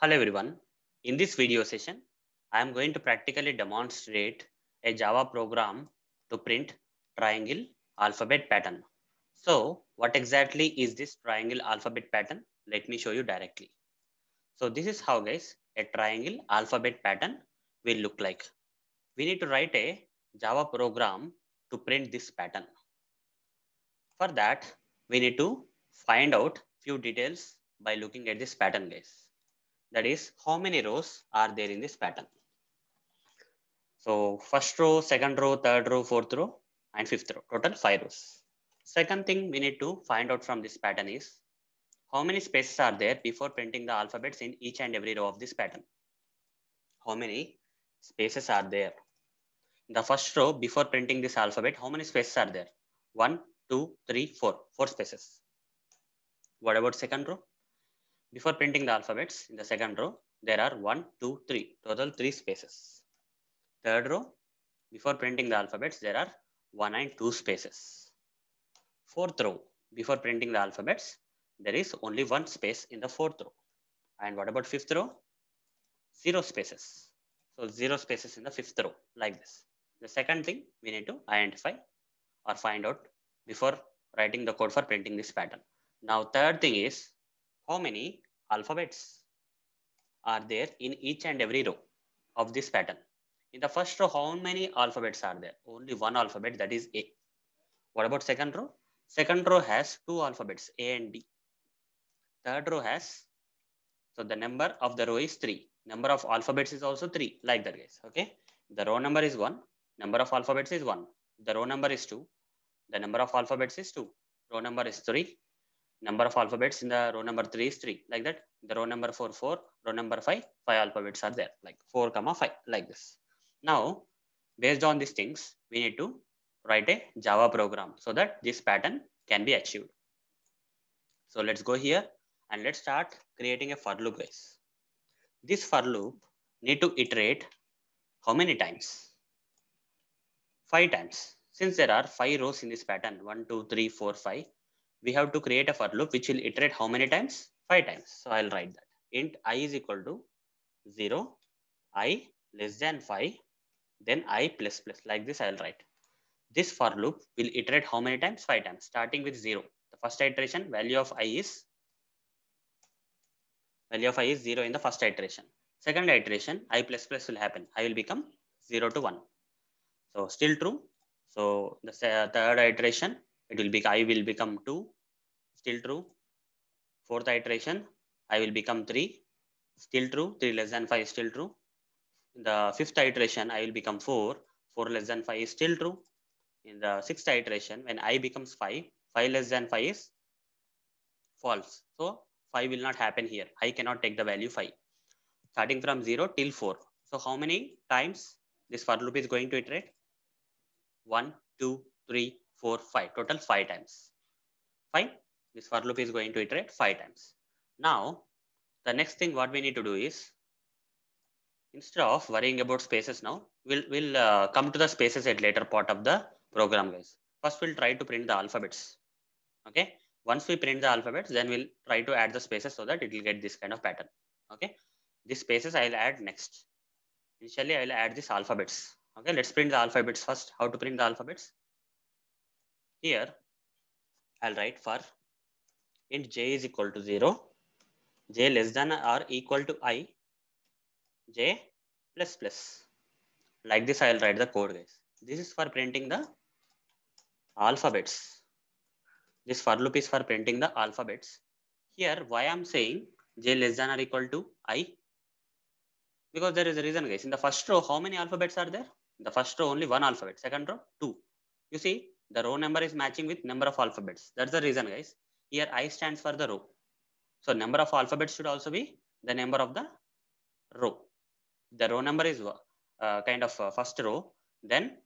Hello everyone. In this video session, I am going to practically demonstrate a Java program to print triangle alphabet pattern. So what exactly is this triangle alphabet pattern? Let me show you directly. So this is how guys, a triangle alphabet pattern will look like. We need to write a Java program to print this pattern. For that, we need to find out few details by looking at this pattern guys. That is how many rows are there in this pattern. So first row, second row, third row, fourth row, and fifth row, total five rows. Second thing we need to find out from this pattern is how many spaces are there before printing the alphabets in each and every row of this pattern. How many spaces are there? In the first row, before printing this alphabet, how many spaces are there? One, two, three, four, four spaces. What about second row? Before printing the alphabets in the second row, there are one, two, three, total three spaces. Third row, before printing the alphabets, there are one and two spaces. Fourth row, before printing the alphabets, there is only one space in the fourth row. And what about fifth row? Zero spaces. So zero spaces in the fifth row, like this. The second thing we need to identify or find out before writing the code for printing this pattern. Now, third thing is how many alphabets are there in each and every row of this pattern. In the first row, how many alphabets are there? Only one alphabet, that is A. What about second row? Second row has two alphabets, A and B. Third row has, so the number of the row is three. Number of alphabets is also three, like that guys, okay? The row number is one, number of alphabets is one. The row number is two, the number of alphabets is two. Row number is three, number of alphabets in the row number three is three, like that. The row number four, four, row number five, five alphabets are there, like four comma five, like this. Now, based on these things, we need to write a Java program so that this pattern can be achieved. So let's go here and let's start creating a for loop guys. This for loop need to iterate how many times? Five times. Since there are five rows in this pattern, one, two, three, four, five, we have to create a for loop which will iterate how many times? Five times. So I'll write that. Int i is equal to zero, i less than five, then i plus plus. Like this I'll write. This for loop will iterate how many times? Five times, starting with zero. The first iteration value of i is value of i is zero in the first iteration. Second iteration, i plus plus will happen. i will become zero to one. So still true. So the third iteration, it will be i will become two. Still true. Fourth iteration, i will become three. Still true. Three less than five is still true. In the fifth iteration, i will become four. Four less than five is still true. In the sixth iteration, when i becomes five, five less than five is false. So 5 will not happen here. I cannot take the value 5. Starting from 0 till 4. So how many times this for loop is going to iterate? 1, 2, 3, 4, 5. Total 5 times. Fine. This for loop is going to iterate 5 times. Now, the next thing what we need to do is, instead of worrying about spaces now, we'll, we'll uh, come to the spaces at later part of the program guys. First, we'll try to print the alphabets. Okay once we print the alphabets, then we'll try to add the spaces so that it will get this kind of pattern. Okay. These spaces I'll add next. Initially, I'll add these alphabets. Okay. Let's print the alphabets first. How to print the alphabets? Here, I'll write for int j is equal to 0, j less than or equal to i, j plus plus. Like this, I'll write the code guys. This is for printing the alphabets this for loop is for printing the alphabets. Here, why I'm saying j less than or equal to i? Because there is a reason, guys. In the first row, how many alphabets are there? In the first row, only one alphabet. Second row, two. You see, the row number is matching with number of alphabets. That's the reason, guys. Here, i stands for the row. So, number of alphabets should also be the number of the row. The row number is uh, kind of uh, first row. Then,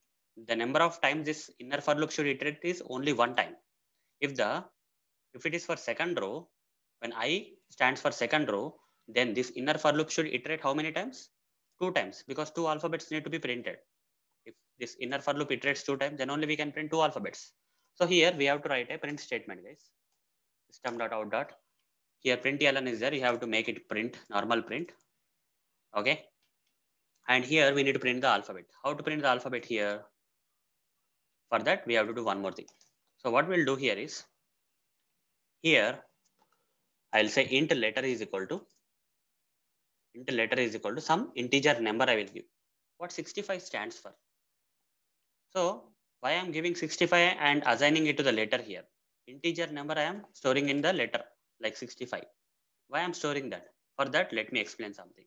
the number of times this inner for loop should iterate is only one time if the if it is for second row when i stands for second row then this inner for loop should iterate how many times two times because two alphabets need to be printed if this inner for loop iterates two times then only we can print two alphabets so here we have to write a print statement guys system dot out dot here print ln is there. You have to make it print normal print. Okay? And here we need to print the alphabet. How to print the alphabet here? For that we have to do one more thing. So what we'll do here is here i'll say int letter is equal to int letter is equal to some integer number i will give. What 65 stands for? So why i'm giving 65 and assigning it to the letter here integer number i am storing in the letter like 65 why i'm storing that? For that let me explain something.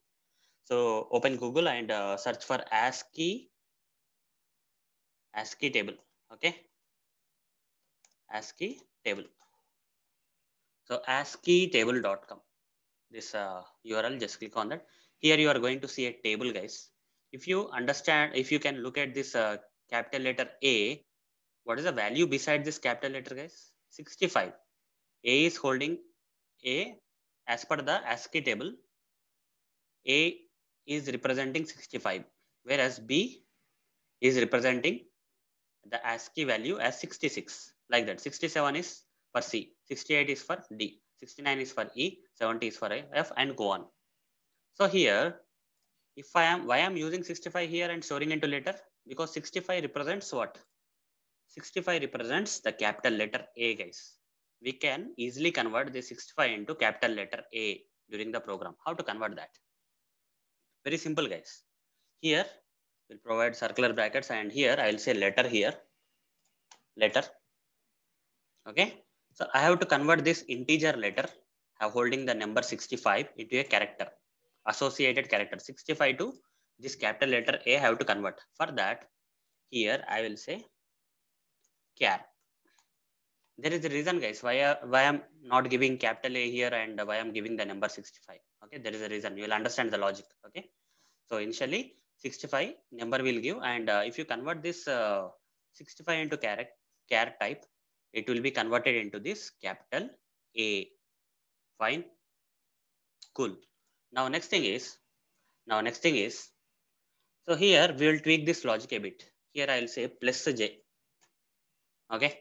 So open google and uh, search for ascii ascii table okay? Ascii table. So asciitable.com this uh, url just click on that. Here you are going to see a table guys. If you understand if you can look at this uh, capital letter a what is the value beside this capital letter guys 65 a is holding a as per the ascii table. A is representing 65 whereas b is representing the ascii value as 66 like that. 67 is for c 68 is for d 69 is for e 70 is for f and go on. So here if i am why i'm using 65 here and storing into letter because 65 represents what 65 represents the capital letter a guys we can easily convert the 65 into capital letter A during the program. How to convert that? Very simple guys. Here we'll provide circular brackets and here I will say letter here, letter. Okay. So I have to convert this integer letter holding the number 65 into a character, associated character 65 to this capital letter A I have to convert. For that, here I will say char there is a reason guys why I, why i'm not giving capital a here and why i'm giving the number 65 okay there is a reason. You will understand the logic okay? So initially 65 number will give and uh, if you convert this uh, 65 into care, char type it will be converted into this capital a. Fine? Cool. Now next thing is now next thing is so here we will tweak this logic a bit. Here i will say plus j okay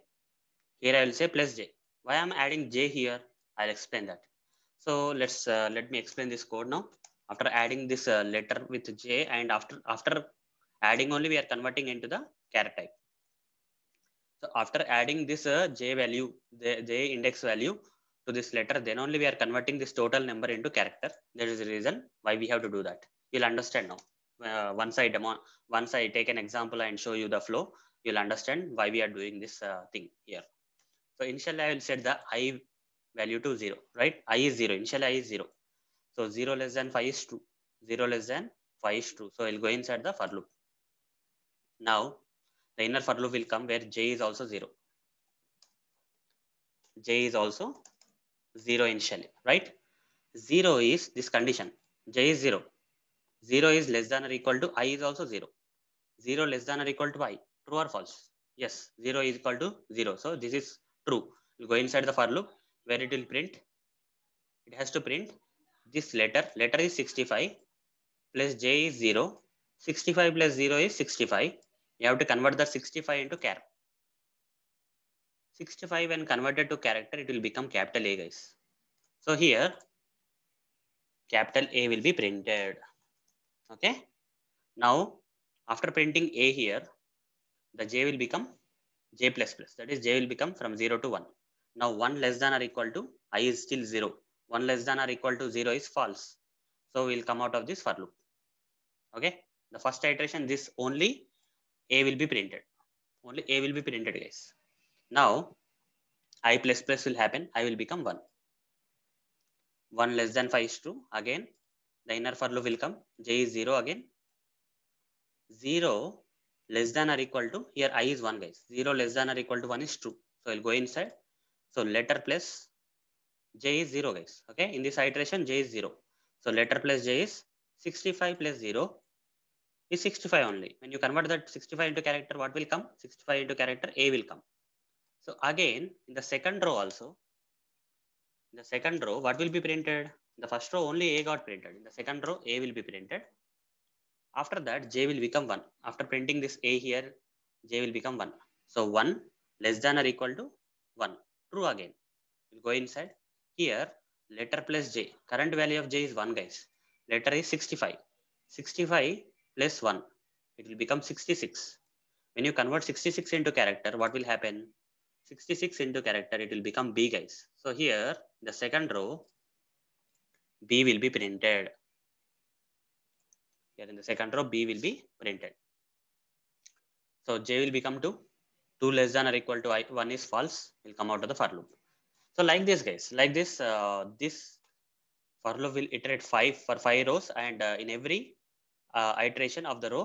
here I will say plus j. Why I'm adding j here? I'll explain that. So let's uh, let me explain this code now. After adding this uh, letter with j and after after adding only we are converting into the char type. So after adding this uh, j value, the j index value to this letter, then only we are converting this total number into character. There is a reason why we have to do that. You'll understand now. Uh, once I demo, once I take an example and show you the flow, you'll understand why we are doing this uh, thing here. So initially I will set the i value to 0, right? i is 0, initially i is 0. So 0 less than 5 is true, 0 less than 5 is true. So I'll go inside the for loop. Now the inner for loop will come where j is also 0. j is also 0 initially, right? 0 is this condition, j is 0. 0 is less than or equal to i is also 0. 0 less than or equal to i, true or false? Yes, 0 is equal to 0. So this is true. We'll go inside the for loop where it will print. It has to print this letter. Letter is 65 plus j is 0. 65 plus 0 is 65. You have to convert the 65 into char. 65 when converted to character, it will become capital A guys. So here, capital A will be printed. Okay. Now, after printing A here, the J will become j plus plus. That is j will become from 0 to 1 now 1 less than or equal to i is still 0 1 less than or equal to 0 is false. So we'll come out of this for loop. Okay? The first iteration this only a will be printed. Only a will be printed guys. Now i plus plus will happen. I will become 1 1 less than 5 is true. Again the inner for loop will come. J is 0 again. 0 less than or equal to here i is 1 guys. 0 less than or equal to 1 is true. So i'll go inside. So letter plus j is 0 guys. Okay? In this iteration j is 0 so letter plus j is 65 plus 0 is 65 only. When you convert that 65 into character what will come? 65 into character a will come. So again in the second row also in the second row what will be printed? The first row only a got printed. In the second row a will be printed after that, j will become 1. After printing this a here, j will become 1. So 1 less than or equal to 1. True again. We'll go inside. Here, letter plus j current value of j is 1 guys letter is 65 65 plus 1 it will become 66 when you convert 66 into character what will happen 66 into character it will become b guys so here the second row b will be printed here in the second row b will be printed. So j will become 2 2 less than or equal to i 1 is false. Will come out of the for loop. So like this guys like this uh, this for loop will iterate 5 for 5 rows and uh, in every uh, iteration of the row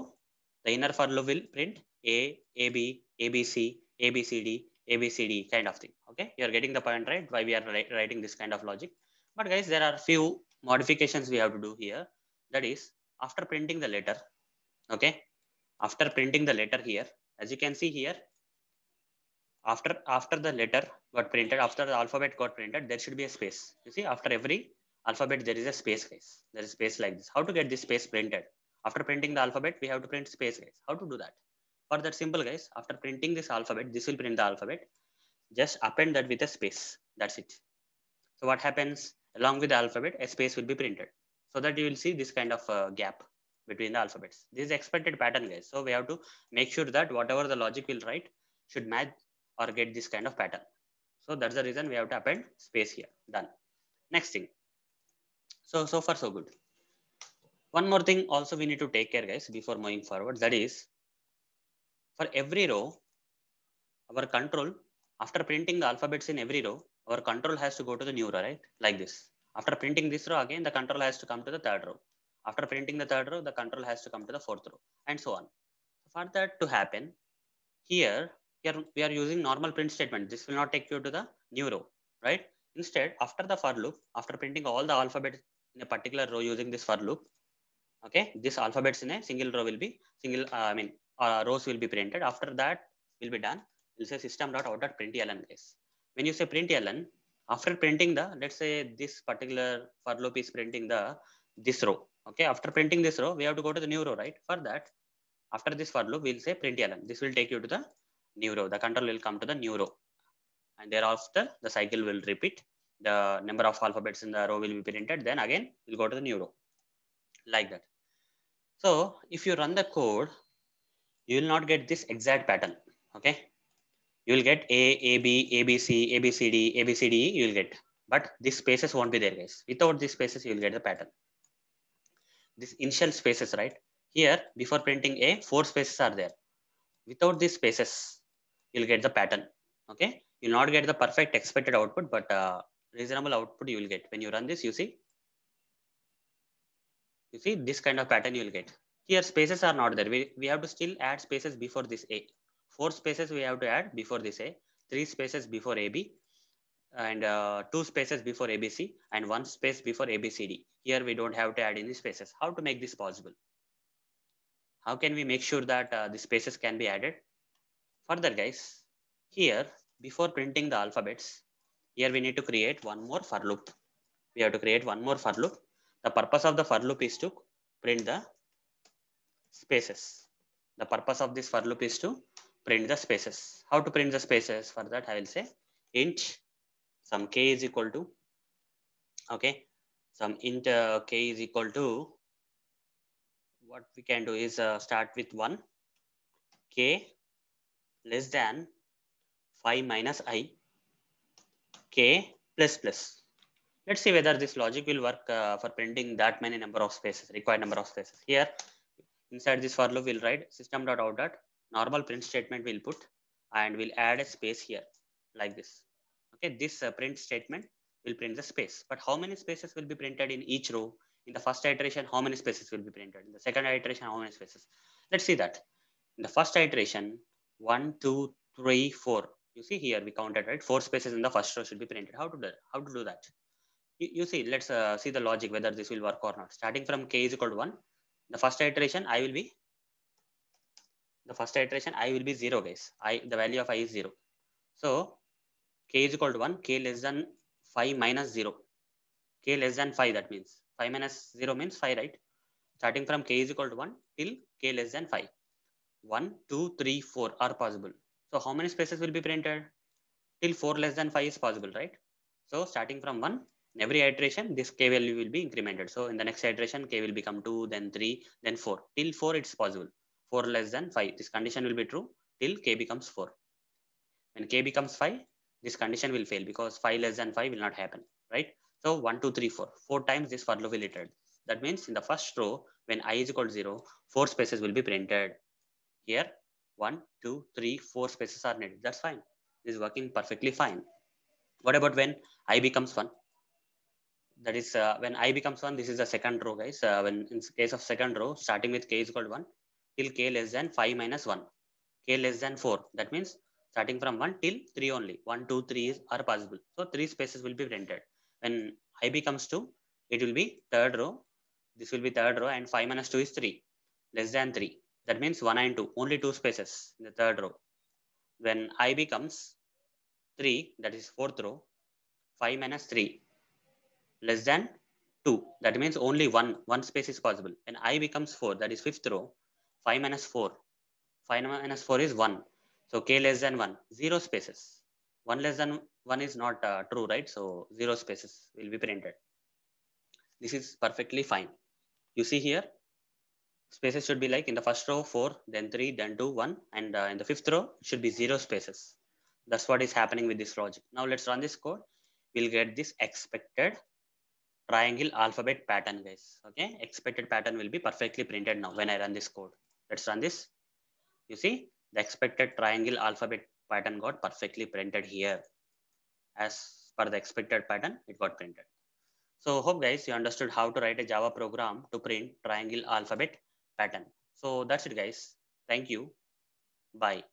the inner for loop will print a a b a b c a b c d a b c d kind of thing. Okay? You are getting the point right? Why we are writing this kind of logic. But guys there are few modifications we have to do here. That is after printing the letter okay? After printing the letter here as you can see here after after the letter got printed after the alphabet got printed there should be a space. You see after every alphabet there is a space guys. There is space like this. How to get this space printed? After printing the alphabet we have to print space guys. How to do that? For that simple guys after printing this alphabet this will print the alphabet. Just append that with a space. That's it. So what happens? Along with the alphabet a space will be printed so that you will see this kind of uh, gap between the alphabets this is expected pattern guys so we have to make sure that whatever the logic will write should match or get this kind of pattern. So that's the reason we have to append space here. Done. Next thing. So, so far so good. One more thing also we need to take care guys before moving forward. That is for every row, our control after printing the alphabets in every row, our control has to go to the new row, right? Like this. After printing this row again, the control has to come to the third row. After printing the third row, the control has to come to the fourth row and so on. For that to happen, here here we are using normal print statement. This will not take you to the new row, right? Instead, after the for loop, after printing all the alphabets in a particular row using this for loop, okay, this alphabets in a single row will be single, uh, I mean, uh, rows will be printed. After that will be done. We'll say system.out.println guys. When you say println, after printing the, let's say this particular for loop is printing the this row. Okay, after printing this row, we have to go to the new row, right? For that, after this for loop, we'll say print println. This will take you to the new row. The control will come to the new row. And thereafter, the cycle will repeat. The number of alphabets in the row will be printed. Then again, we'll go to the new row like that. So if you run the code, you will not get this exact pattern. Okay. You will get A, A, B, A, B, C, A, B, C, D, A, B, C, D, you will get. But these spaces won't be there, guys. Without these spaces, you will get the pattern. These initial spaces, right? Here, before printing A, four spaces are there. Without these spaces, you'll get the pattern. Okay, you'll not get the perfect expected output, but uh, reasonable output you will get. When you run this, you see, you see this kind of pattern you will get. Here spaces are not there. We, we have to still add spaces before this A. Four spaces we have to add before this A. Three spaces before AB and uh, two spaces before ABC and one space before ABCD. Here we don't have to add any spaces. How to make this possible? How can we make sure that uh, the spaces can be added? Further guys, here before printing the alphabets, here we need to create one more for loop. We have to create one more for loop. The purpose of the for loop is to print the spaces. The purpose of this for loop is to print the spaces. How to print the spaces? For that, I will say int some k is equal to okay some int uh, k is equal to what we can do is uh, start with 1 k less than 5 minus i k plus plus. Let's see whether this logic will work uh, for printing that many number of spaces, required number of spaces. Here, inside this for loop, we'll write system.out dot normal print statement we'll put and we'll add a space here like this. Okay, this uh, print statement will print the space. But how many spaces will be printed in each row? In the first iteration, how many spaces will be printed? In the second iteration, how many spaces? Let's see that. In the first iteration, one, two, three, four. You see here we counted right. Four spaces in the first row should be printed. How to do how to do that? You, you see, let's uh, see the logic whether this will work or not. Starting from k is equal to one, the first iteration I will be the first iteration I will be zero, guys. I the value of i is zero. So k is equal to one, k less than five minus zero. k less than five that means five minus zero means five, right? Starting from k is equal to one till k less than five. 1, 2, 3, 4 are possible. So how many spaces will be printed? Till 4 less than 5 is possible, right? So starting from 1, In every iteration, this k value will be incremented. So in the next iteration, k will become 2, then 3, then 4. Till 4, it's possible. 4 less than 5. This condition will be true till k becomes 4. When k becomes 5, this condition will fail because 5 less than 5 will not happen, right? So 1, 2, 3, 4. 4 times this for loop will iterate. That means in the first row, when i is equal to 0, 4 spaces will be printed. Here, 1, 2, 3, 4 spaces are needed. That's fine. This is working perfectly fine. What about when i becomes 1? That is uh, when i becomes 1, this is the second row, guys. Uh, when in case of second row, starting with k is equal to 1, till k less than 5 minus 1, k less than 4. That means starting from 1 till 3 only. 1, 2, 3 is, are possible. So 3 spaces will be printed. When i becomes 2, it will be third row. This will be third row and 5 minus 2 is 3, less than 3. That means 1 and 2, only 2 spaces in the third row. When i becomes 3, that is fourth row, 5 minus 3, less than 2. That means only one, one space is possible. When i becomes 4, that is fifth row, 5 minus 4. 5 minus 4 is 1. So k less than 1, 0 spaces. 1 less than 1 is not uh, true, right? So 0 spaces will be printed. This is perfectly fine. You see here, spaces should be like in the first row 4, then 3, then 2, 1. And uh, in the fifth row, should be 0 spaces. That's what is happening with this logic. Now let's run this code. We'll get this expected triangle alphabet pattern guys okay expected pattern will be perfectly printed now when i run this code let's run this. You see the expected triangle alphabet pattern got perfectly printed here. As per the expected pattern it got printed. So hope guys you understood how to write a java program to print triangle alphabet pattern. So that's it guys. Thank you. Bye